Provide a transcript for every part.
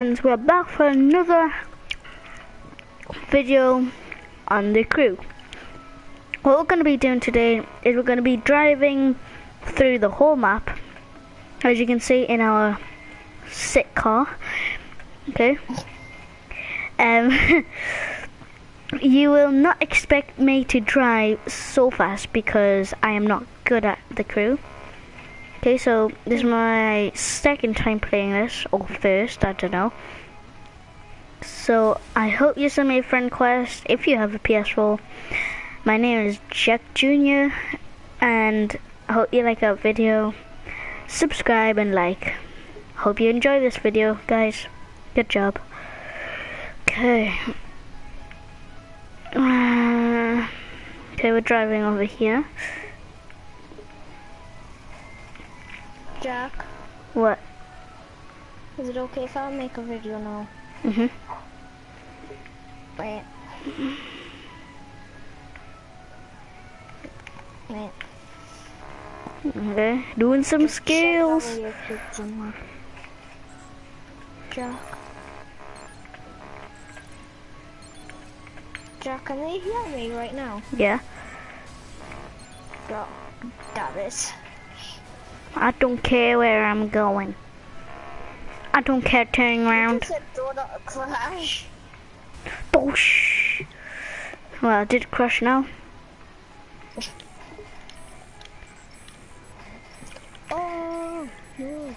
friends, we're back for another video on the crew. What we're going to be doing today is we're going to be driving through the whole map, as you can see in our sick car. Okay. Um, you will not expect me to drive so fast because I am not good at the crew. Okay, so this is my second time playing this, or first, I don't know. So I hope you send me a friend request if you have a PS4. My name is Jack Jr. and I hope you like our video. Subscribe and like. Hope you enjoy this video, guys. Good job. Okay. Uh, okay, we're driving over here. Jack, What? is it okay if I make a video now? Mm-hmm. Wait. Wait. Okay, doing some skills. Check how your kids in there. Jack. Jack, can they hear me right now? Yeah. Go. That is. I don't care where I'm going. I don't care turning around. said do not crash. Shh. Well, did crash now? Oh, no.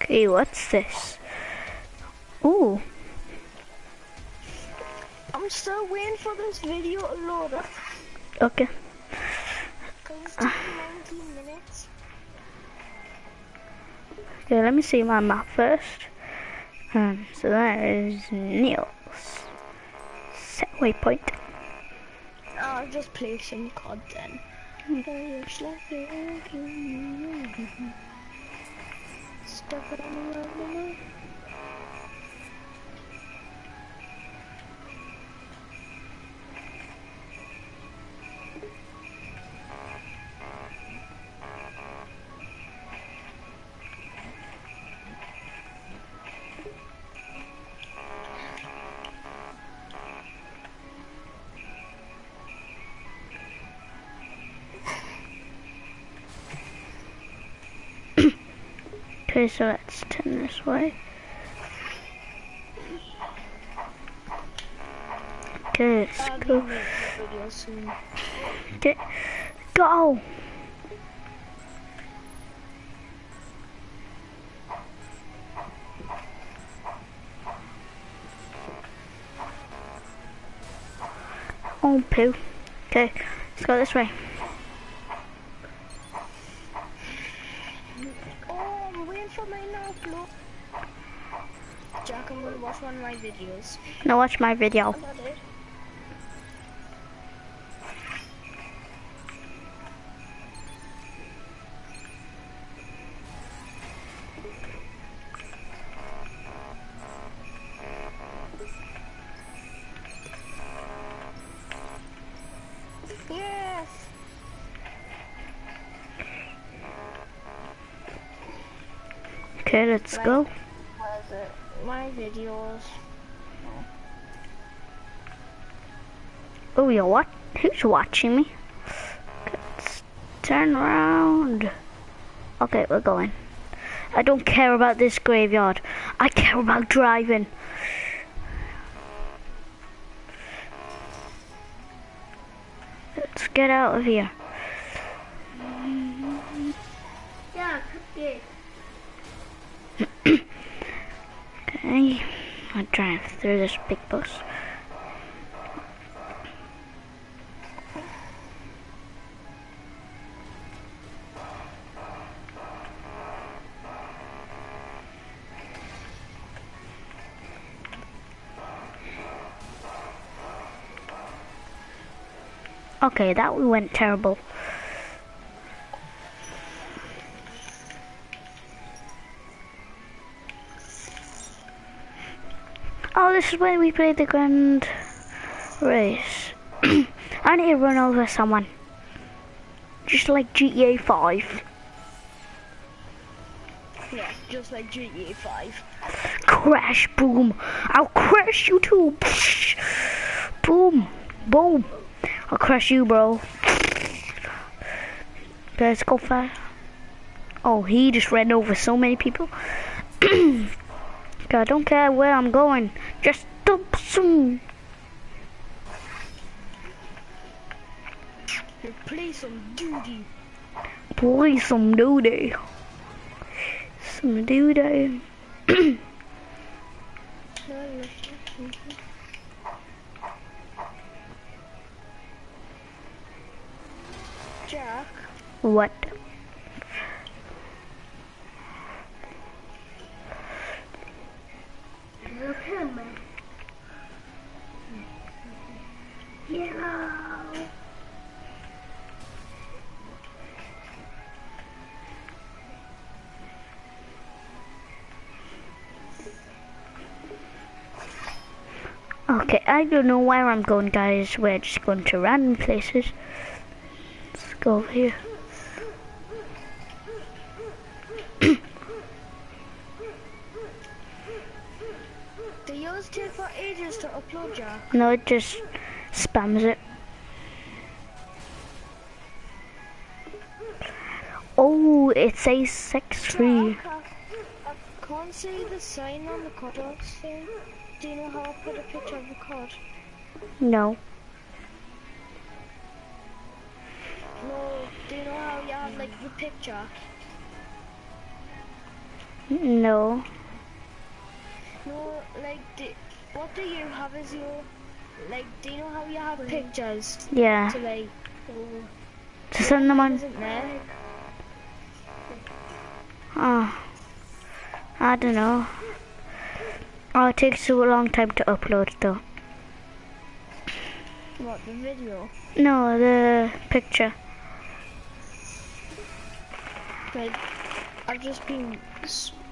Okay, what's this? Still waiting for this video to load up. okay. Cause it's taking 19 minutes. Okay, let me see my map first. Um, so that is Neil's Set waypoint. I'll just play some COD then. Step Okay, so let's turn this way. Okay, let's go. making a video soon. Okay, go! Oh, poo. Okay, let's go this way. Oh, I'm waiting for my notebook. Jack, I'm gonna watch one of my videos. Now watch my video. Okay, let's go. It? Uh, my videos. Oh, you're what? Who's watching me? Let's turn around. Okay, we're going. I don't care about this graveyard. I care about driving. Let's get out of here. Okay, I'll drive through this big bus. Okay, that went terrible. This is when we play the grand race. I need to run over someone. just like GTA 5. Yeah, just like GTA 5. Crash, boom. I'll crash you too. Boom, boom. I'll crash you, bro. Let's go fast. Oh, he just ran over so many people. I don't care where I'm going. Just dump some. Play some duty. Play some duty. Some duty. Jack, What? Okay, I don't know where I'm going, guys. We're just going to random places. Let's go over here. No, it just spams it. Oh, it says sex free. Jack, I, I can't see the sign on the cutout thing. Do you know how I put a picture of the card? No. No, do you know how you have like the picture? No. No, like, what do you have as your, like, do you know how you have pictures Yeah. to like, To send them on. Oh. I don't know. Oh, it takes so long time to upload though. What, the video? No, the picture. Like, I've just been,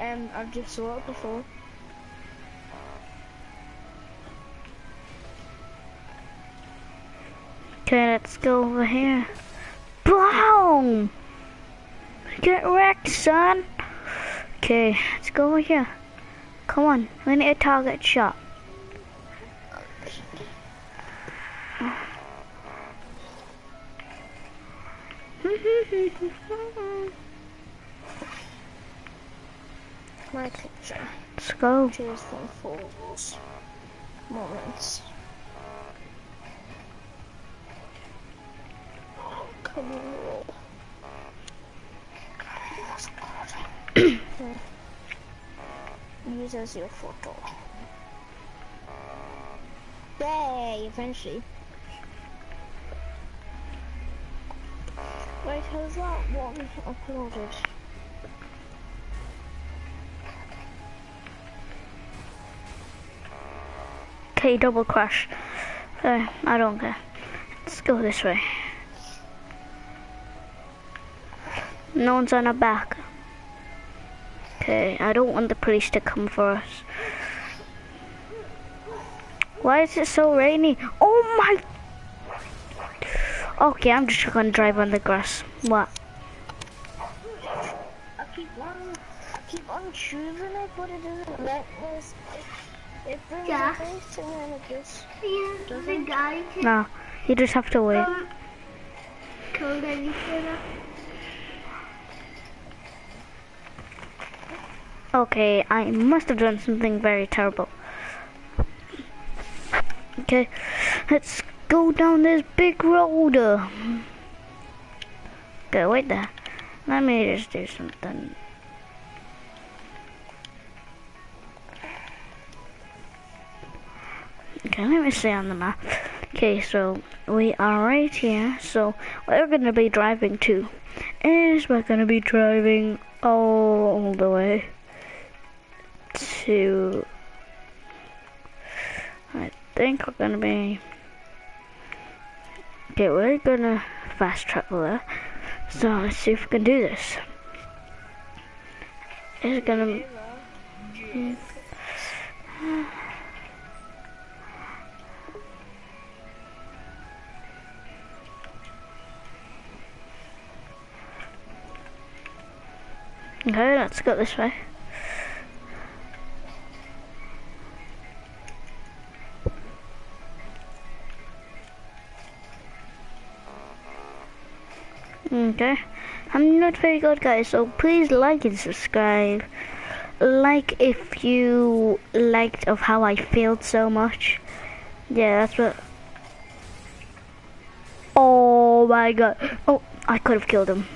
um, I've just saw it before. Okay, let's go over here. Boom! Get wrecked, son. Okay, let's go over here. Come on, we need a target shot. My picture. Let's go. Choose photos. Moments. Come on, roll. Use as your photo. Yay, eventually. Wait, has that one uploaded? Okay, double crash. Uh, I don't care. Let's go this way. No one's on our back. Okay, I don't want the police to come for us. Why is it so rainy? Oh my! Okay, I'm just gonna drive on the grass. What? I keep on, I keep on choosing it, but it doesn't let me. It, it brings Yeah. a face and then it just. Yeah, the guy can No, you just have to wait. Um, come Okay, I must have done something very terrible. Okay, let's go down this big road. Okay, wait there. Let me just do something. Okay, let me see on the map. Okay, so we are right here. So what we're gonna be driving to is we're gonna be driving all the way to... I think we're gonna be... Okay, we're gonna fast travel there. So let's see if we can do this. It's gonna... Okay, let's go this way. Okay, I'm not very good guys, so please like and subscribe. Like if you liked of how I failed so much. Yeah, that's what. Oh my god. Oh, I could have killed him.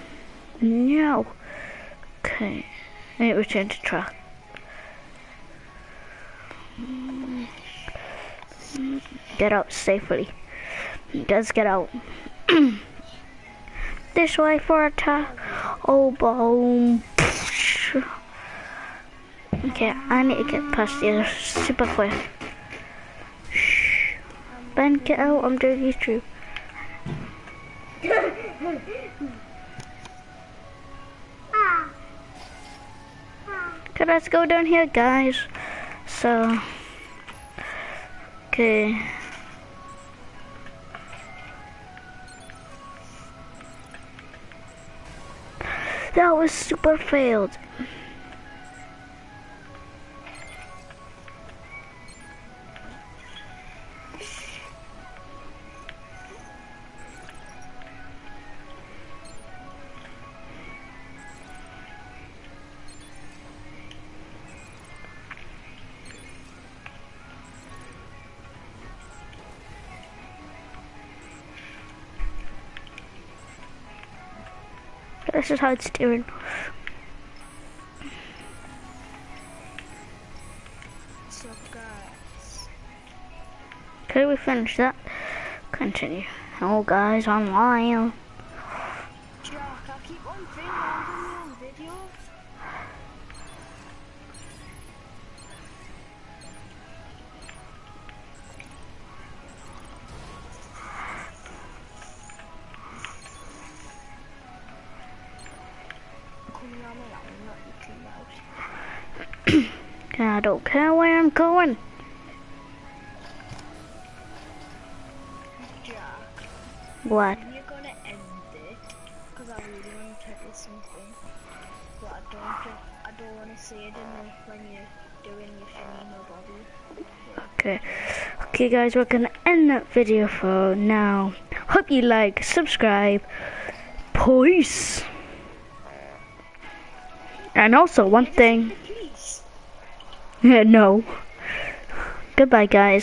No. Okay. I need to return to track. Get out safely. Let's get out. this way for a attack. Oh, boom. Okay, I need to get past the other super quick. Ben, get out. I'm doing you through. Okay, let's go down here, guys. So, okay. That was super failed. This is how it's doing. Okay, we finished that. Continue. Oh, guys, online. Jack, I don't care where I'm going. Jack, What? you're gonna end it, because I really want to tell you something, but I don't, I don't want to say it the, when you're doing your thing, nobody. Okay. Okay, guys, we're gonna end that video for now. Hope you like, subscribe. Peace. And also, one thing. No. Goodbye, guys.